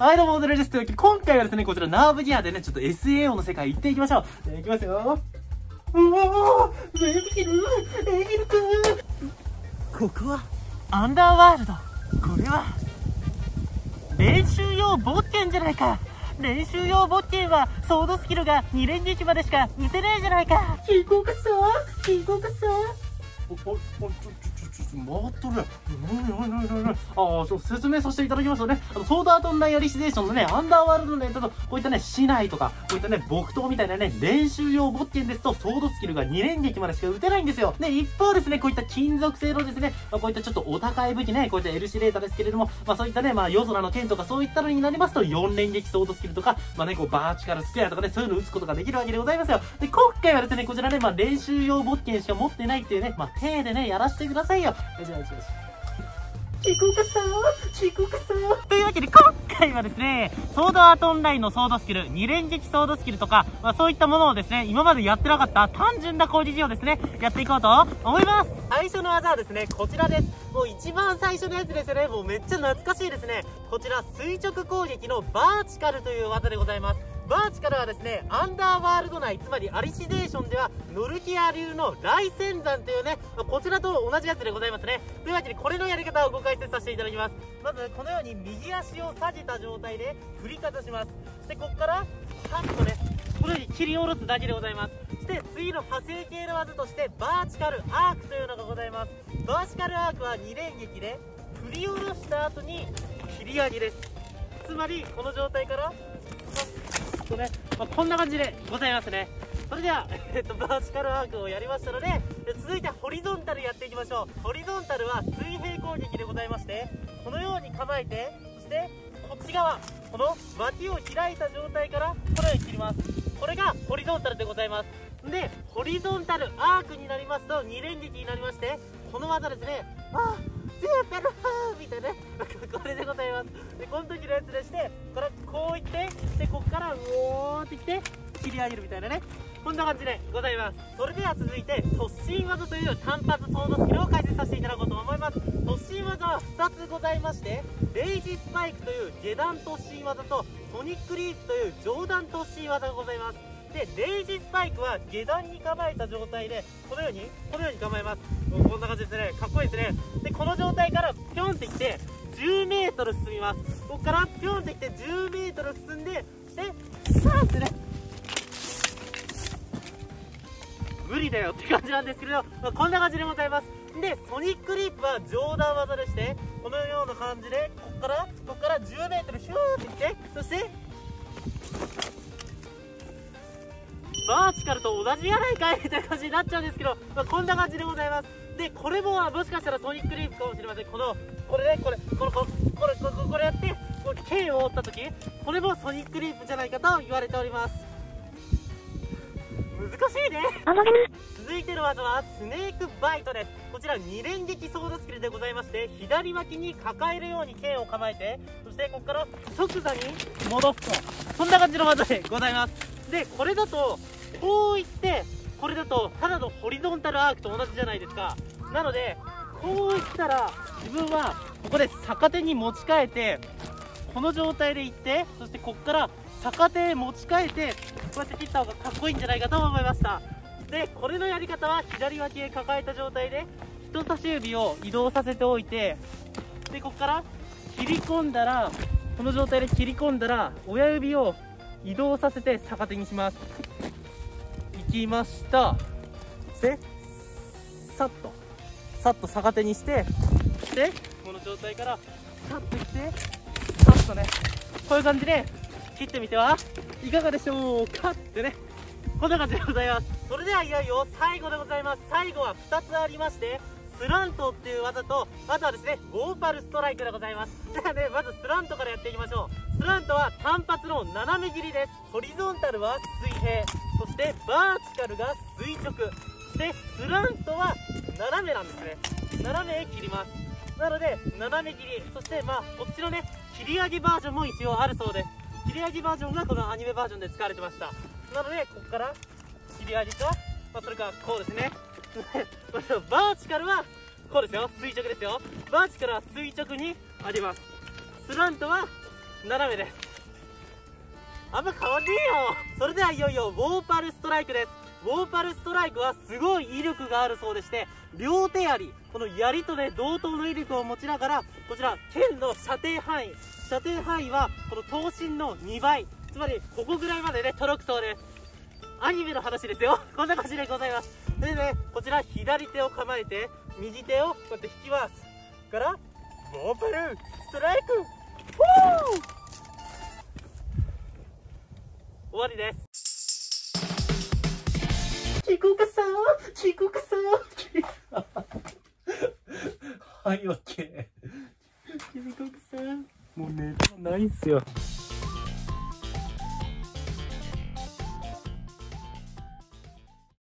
はい、どうも、モデルです。というわけで、今回はですね、こちらナーブギアでね、ちょっと SAO の世界行っていきましょう。じゃあ行きますよ。うわーメビルエギル君ここは、アンダーワールド。これは、練習用ボッケンじゃないか。練習用ボッケンは、ソードスキルが2連撃までしか打てないじゃないか。聞こうかさ聞こうかさお、お、お、ちょ、ちょ、ちょ、ちょ、回っとるやん。なになになになにああ、そう、説明させていただきますとね、あの、ソードアートオンラインアリシデーションのね、アンダーワールドのね、ちょっと、こういったね、市内とか、こういったね、木刀みたいなね、練習用ボッケンですと、ソードスキルが2連撃までしか打てないんですよ。で、一方ですね、こういった金属製のですね、まあ、こういったちょっとお高い武器ね、こういったエルシレーターですけれども、まあそういったね、まあ夜空の剣とかそういったのになりますと、4連撃ソードスキルとか、まあね、こうバーチカルスクエアとかね、そういうの打つことができるわけでございますよ。で、今回はですね、こちらね、まあ練習用ボッケンしか持ってないっていうね、まあ手でね、やらせてくださいよ。よしよしよし。行こうかさ行こうかさというわけで今回はですね、ソードアートオンラインのソードスキル、2連撃ソードスキルとか、まあそういったものをですね、今までやってなかった単純な攻撃をですね、やっていこうと思います最初の技はですね、こちらです。もう一番最初のやつですよね。もうめっちゃ懐かしいですね。こちら、垂直攻撃のバーチカルという技でございます。バーチカルはですね、アンダーワールド内、つまりアリシデーションでは、ノルキア流の雷旋山というね、こちらと同じやつでございますね。というわけで、これのやり方をご解説させていただきます。まず、このように右足を下げた状態で振りかざします。そして、ここから、パッとね、このように切り下ろすだけでございます。そして、次の派生系の技として、バーチカルアークというのがございます。バーチカルアークは2連撃で、振り下ろした後に、切り上げです。つまり、この状態から、とね、まあ、こんな感じでございますね。それでは、えっと、バーチカルアークをやりましたので、続いてホリゾンタルやっていきましょう。ホリゾンタルは水平攻撃でございまして、このように構えて、そして、こっち側、この脇を開いた状態から、このように切ります。これがホリゾンタルでございます。で、ホリゾンタルアークになりますと、2連撃になりまして、この技ですね、あスーパルハーみたいなね、これでございます。で、この時のやつでして、これ、こういって、で、こっから、うおーってきて、切り上げるみたいなね。こんな感じでございます。それでは続いて、突進技という単発ソードスキルを解説させていただこうと思います。突進技は2つございまして、レイジースパイクという下段突進技と、ソニックリープという上段突進技がございます。で、レイジスパイクは下段に構えた状態で、このように、このように構えます。こんな感じですね。かっこいいですね。で、この状態からピョンってきて、10メートル進みます。ここからピョンってきて10メートル進んで、で、さーってね、無理だよって感じなんですけど、まあ、こんな感じでございます。で、ソニックリープは上段技でして、このような感じで、ここから、ここから10メートルヒューってきて、そして、バーチカルと同じやないかいみたいな感じになっちゃうんですけど、まあ、こんな感じでございます。で、これももしかしたらソニックリープかもしれません。この、これね、これ、この、ここれ、これ、これやって、これ、剣を折った時、これもソニックリープじゃないかと言われております。難しいね続いての技はスネークバイトですこちら2連撃ソードスキルでございまして左脇に抱えるように剣を構えてそしてここから即座に戻すとそんな感じの技でございますでこれだとこういってこれだとただのホリゾンタルアークと同じじゃないですか。なのでこういったら自分はここで逆手に持ち替えてこの状態でいってそしてここから逆手持ち替えてこうやって切った方がかっこいいんじゃないかと思いました。でこれのやり方は左脇へ抱えた状態で人差し指を移動させておいてでここから切り込んだらこの状態で切り込んだら親指を移動させて逆手にします。いきました。でさっと。さっと逆手にしてでこの状態からさっといってさっとねこういう感じで切ってみてはいかがでしょうかってねこんな感じでございます。それではいよいよ最後でございます。最後は2つありましてスラントっていう技とあとはですねゴーパルストライクでございます。ではねまずスラントからやっていきましょう。スラントは単発の斜め切りです。ホリゾンタルは水平。そしてバーチカルが垂直。でスラントは斜めなんですね。斜めへ切ります。なので斜め切り。そしてまあこっちのね切り上げバージョンも一応あるそうです。切り上げバージョンがこのアニメバージョンで使われてました。なのでここから切り上げか、まあ、それからこうですね。バーチカルはこうですよ。垂直ですよ。バーチカルは垂直にあります。スラントは斜めです。あんま変わんねえよ。それではいよいよウォーパルストライクです。ウォーパルストライクはすごい威力があるそうでして両手槍この槍とね同等の威力を持ちながらこちら剣の射程範囲。射程範囲はこの刀身の2倍。つまりここぐらいまでね届くそうです。アニメの話ですよ。こんな感じでございます。でねこちら左手を構えて右手をこうやって引きます。からウォーパルストライク。フォー終わりです帰国さん帰国さんはい、オッケー。帰国さんもう寝るのないっすよ。